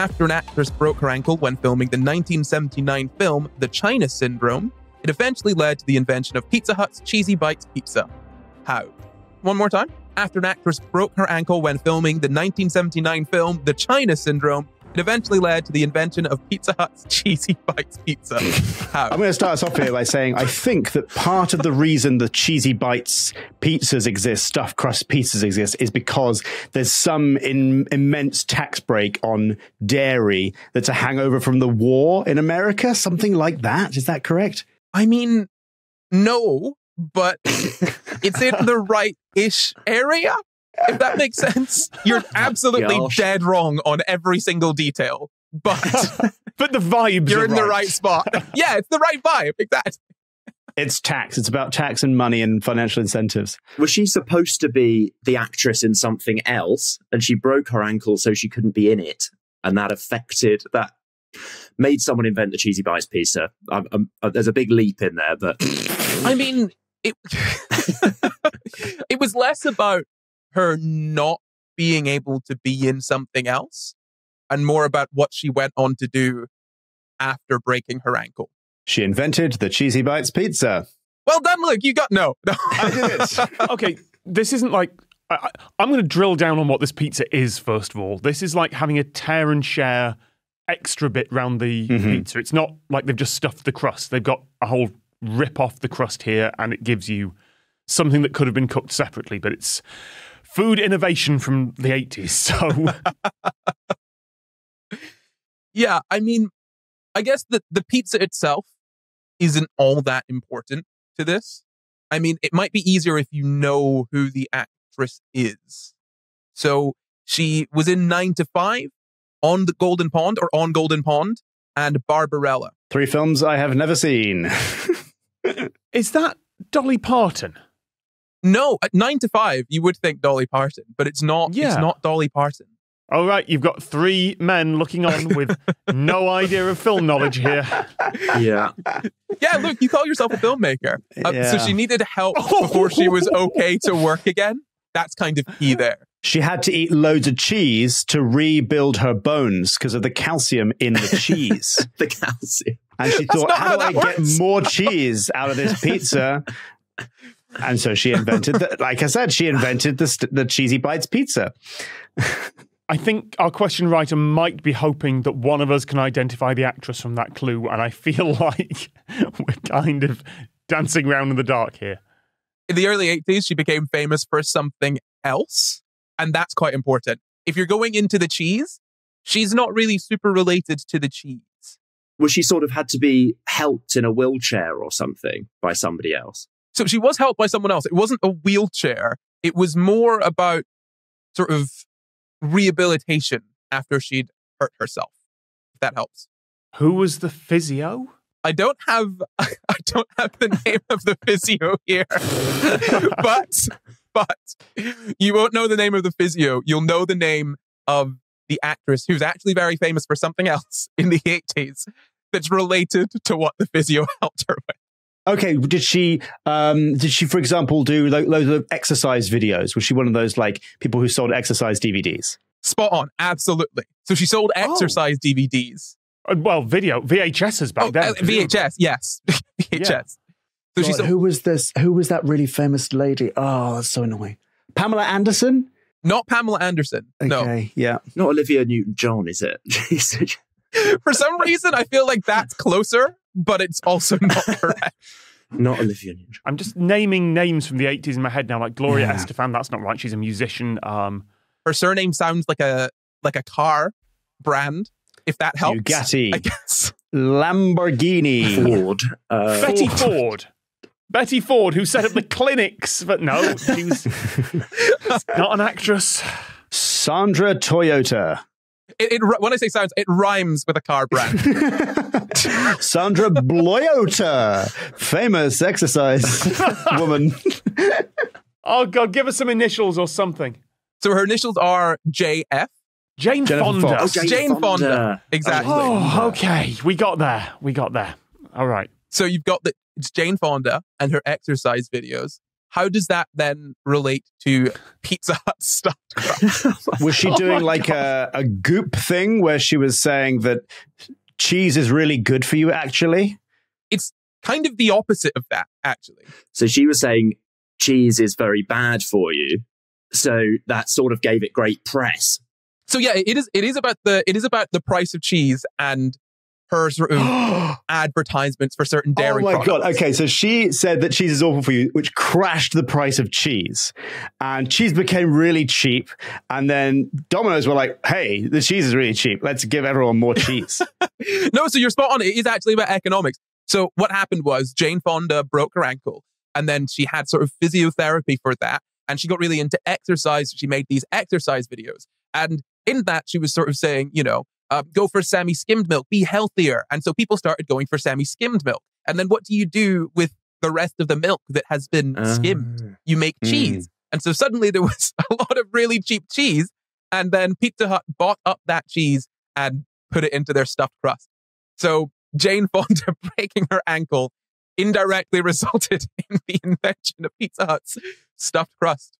After an actress broke her ankle when filming the 1979 film The China Syndrome, it eventually led to the invention of Pizza Hut's Cheesy Bites Pizza. How? One more time. After an actress broke her ankle when filming the 1979 film The China Syndrome, it eventually led to the invention of Pizza Hut's Cheesy Bites Pizza. I'm going to start us off here by saying I think that part of the reason the cheesy bites pizzas exist, stuffed crust pizzas exist, is because there's some in, immense tax break on dairy that's a hangover from the war in America, something like that. Is that correct? I mean, no, but it's in the right ish area. If that makes sense, you're absolutely Gosh. dead wrong on every single detail, but But the vibe you're are in the right. right spot. Yeah, it's the right vibe. Exactly. It's tax. It's about tax and money and financial incentives. Was she supposed to be the actress in something else and she broke her ankle so she couldn't be in it? And that affected that made someone invent the cheesy bites pizza. Um, um, uh, there's a big leap in there, but I mean, it it was less about her not being able to be in something else and more about what she went on to do after breaking her ankle. She invented the cheesy bites pizza. Well done, Luke. You got no. no. I did it. okay, this isn't like. I, I- I'm going to drill down on what this pizza is, first of all. This is like having a tear and share extra bit round the mm-hmm. pizza. It's not like they've just stuffed the crust. They've got a whole rip off the crust here, and it gives you something that could have been cooked separately, but it's food innovation from the 80s. So, Yeah, I mean, I guess the the pizza itself isn't all that important to this. I mean, it might be easier if you know who the actress is. So she was in Nine to Five, on the Golden Pond or on Golden Pond, and Barbarella. Three films I have never seen. is that Dolly Parton? No, at Nine to Five, you would think Dolly Parton, but it's not. Yeah. It's not Dolly Parton. All right, you've got three men looking on with no idea of film knowledge here. yeah. Yeah, look, you call yourself a filmmaker. Uh, Yeah. So she needed help before she was okay to work again. That's kind of key there. She had to eat loads of cheese to rebuild her bones because of the calcium in the cheese. The calcium. And she That's thought, how how do I that get more cheese out of this pizza? And so she invented, the, like I said, she invented the, the cheesy bites pizza. I think our question writer might be hoping that one of us can identify the actress from that clue, and I feel like we're kind of dancing around in the dark here. In the early 80s, she became famous for something else. And that's quite important. If you're going into the cheese, she's not really super related to the cheese. Was she sort of had to be helped in a wheelchair or something by somebody else? So she was helped by someone else. It wasn't a wheelchair, it was more about sort of rehabilitation after she'd hurt herself. If that helps. Who was the physio? I don't have I don't have the name of the physio here. but but you won't know the name of the physio. You'll know the name of the actress who's actually very famous for something else in the 80s that's related to what the physio helped her with. Okay, did she, um, did she, for example, do lo- loads of exercise videos? Was she one of those like people who sold exercise DVDs? Spot on, absolutely. So she sold exercise DVDs. Uh, Well, video VHSs back Oh, then. uh, VHS, yes. VHS. So she sold, who was this? Who was that really famous lady? Oh, that's so annoying. Pamela Anderson? not Pamela Anderson. No. Okay, yeah. Not Olivia Newton John, is it? For some reason, I feel like that's closer, but it's also not correct. Not Olivia Newton John. I'm just naming names from the 80s in my head now, like Gloria Yeah. Estefan. That's not right. She's a musician. Um, Her surname sounds like a like a car brand. If that helps, Bugatti. I guess. Lamborghini. Ford. Uh, Betty Ford. Betty Ford, who set up the clinics, but no, she was not an actress. Sandra Toyota. It, it when I say sounds, it rhymes with a car brand. Sandra Bloyota, famous exercise woman. Oh God, give us some initials or something. so her initials are JF. Jane Jennifer Fonda. Fox. Oh, oh, Jane Jane Fonda. Fonda. Exactly. Oh, okay. We got there. We got there. All right. So you've got the it's Jane Fonda and her exercise videos. How does that then relate to Pizza Hut stuffed crust? was she Oh doing my like a, a goop thing where she was saying that cheese is really good for you, actually? it's kind of the opposite of that, actually. So she was saying cheese is very bad for you. So that sort of gave it great press. So yeah, it is it is about the it is about the price of cheese and her sort of advertisements for certain dairy Oh my products. god! Okay, so she said that cheese is awful for you, which crashed the price of cheese, and cheese became really cheap. And then Domino's were like, "Hey, the cheese is really cheap. Let's give everyone more cheese." no, so you're spot on. It is actually about economics. So what happened was Jane Fonda broke her ankle and then she had sort of physiotherapy for that. And she got really into exercise. She made these exercise videos. And in that, she was sort of saying, you know, uh, go for semi skimmed milk, be healthier. And so people started going for semi skimmed milk. And then what do you do with the rest of the milk that has been skimmed? Ah. You make Mm. cheese. And so suddenly there was a lot of really cheap cheese. And then Pizza Hut bought up that cheese and put it into their stuffed crust. So Jane Fonda breaking her ankle indirectly resulted in the invention of Pizza Hut's stuffed crust.